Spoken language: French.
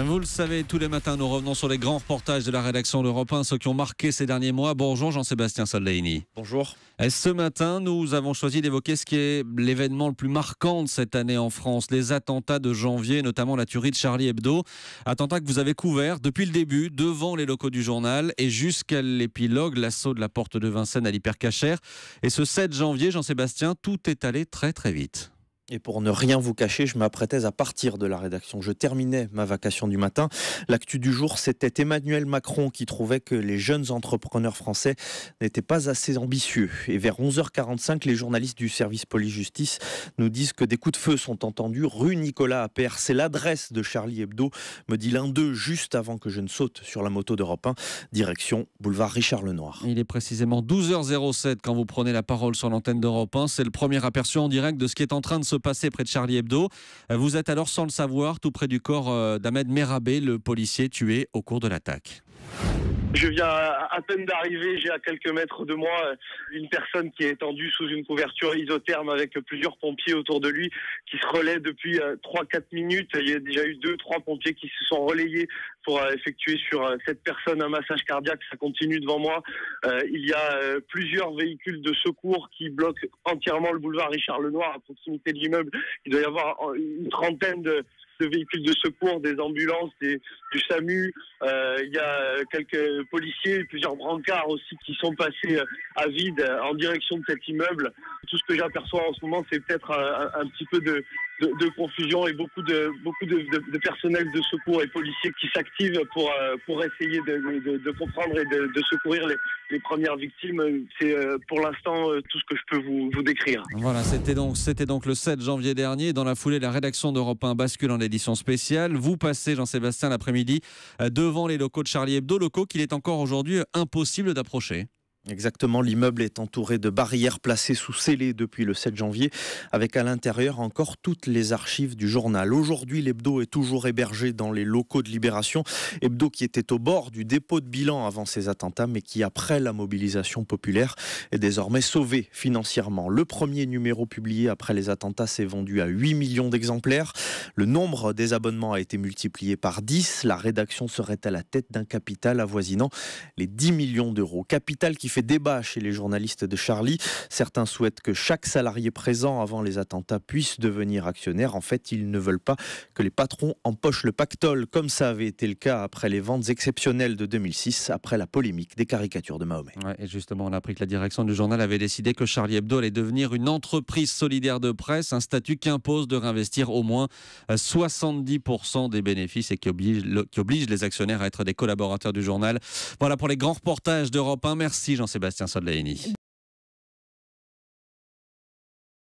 Vous le savez, tous les matins, nous revenons sur les grands reportages de la rédaction d'Europe 1, ceux qui ont marqué ces derniers mois. Bonjour Jean-Sébastien Soldaini. Bonjour. Et ce matin, nous avons choisi d'évoquer ce qui est l'événement le plus marquant de cette année en France, les attentats de janvier, notamment la tuerie de Charlie Hebdo. Attentat que vous avez couvert depuis le début, devant les locaux du journal et jusqu'à l'épilogue, l'assaut de la porte de Vincennes à l'hypercachère. Et ce 7 janvier, Jean-Sébastien, tout est allé très très vite. Et pour ne rien vous cacher, je m'apprêtais à partir de la rédaction. Je terminais ma vacation du matin. L'actu du jour, c'était Emmanuel Macron qui trouvait que les jeunes entrepreneurs français n'étaient pas assez ambitieux. Et vers 11h45, les journalistes du service police-justice nous disent que des coups de feu sont entendus rue Nicolas Appert. C'est l'adresse de Charlie Hebdo, me dit l'un d'eux juste avant que je ne saute sur la moto d'Europe 1, direction boulevard Richard Lenoir. Il est précisément 12h07 quand vous prenez la parole sur l'antenne d'Europe 1. C'est le premier aperçu en direct de ce qui est en train de se passé près de Charlie Hebdo. Euh, vous êtes alors sans le savoir tout près du corps euh, d'Ahmed Merabé, le policier tué au cours de l'attaque. Je viens à peine d'arriver, j'ai à quelques mètres de moi euh, une personne qui est étendue sous une couverture isotherme avec plusieurs pompiers autour de lui qui se relaient depuis 3-4 minutes. Il y a déjà eu deux, trois pompiers qui se sont relayés pour effectuer sur cette personne un massage cardiaque. Ça continue devant moi. Il y a plusieurs véhicules de secours qui bloquent entièrement le boulevard Richard Lenoir à proximité de l'immeuble. Il doit y avoir une trentaine de véhicules de secours, des ambulances, des, du SAMU. Euh, il y a quelques policiers, plusieurs brancards aussi qui sont passés euh, à vide euh, en direction de cet immeuble. Tout ce que j'aperçois en ce moment, c'est peut-être un, petit peu de, de, confusion et beaucoup de beaucoup de, personnel de secours et policiers qui s'activent pour pour essayer de, comprendre et de, secourir les, premières victimes. C'est pour l'instant tout ce que je peux vous, vous décrire. Voilà, c'était donc c'était donc le 7 janvier dernier. Dans la foulée, la rédaction d'Europe 1 bascule en édition spéciale. Vous passez, Jean-Sébastien, l'après-midi euh, devant les locaux de Charlie Hebdo, locaux qu'il est encore aujourd'hui impossible d'approcher. Exactement, l'immeuble est entouré de barrières placées sous scellés depuis le 7 janvier, avec à l'intérieur encore toutes les archives du journal. Aujourd'hui, l'hebdo est toujours hébergé dans les locaux de Libération, hebdo qui était au bord du dépôt de bilan avant ces attentats, mais qui, après la mobilisation populaire, est désormais sauvé financièrement. Le premier numéro publié après les attentats s'est vendu à 8 millions d'exemplaires. Le nombre des abonnements a été multiplié par 10. La rédaction serait à la tête d'un capital avoisinant les 10 millions d'euros. Capital qui fait débat chez les journalistes de Charlie. Certains souhaitent que chaque salarié présent avant les attentats puisse devenir actionnaire. En fait, ils ne veulent pas que les patrons empochent le pactole, comme ça avait été le cas après les ventes exceptionnelles de 2006, après la polémique des caricatures de Mahomet. et justement, on a appris que la direction du journal avait décidé que Charlie Hebdo allait devenir une entreprise solidaire de presse, un statut qui impose de réinvestir au moins 70% des bénéfices et qui oblige, les actionnaires à être des collaborateurs du journal. Voilà pour les grands reportages d'Europe 1. Merci Jean-Sébastien Sodlaini.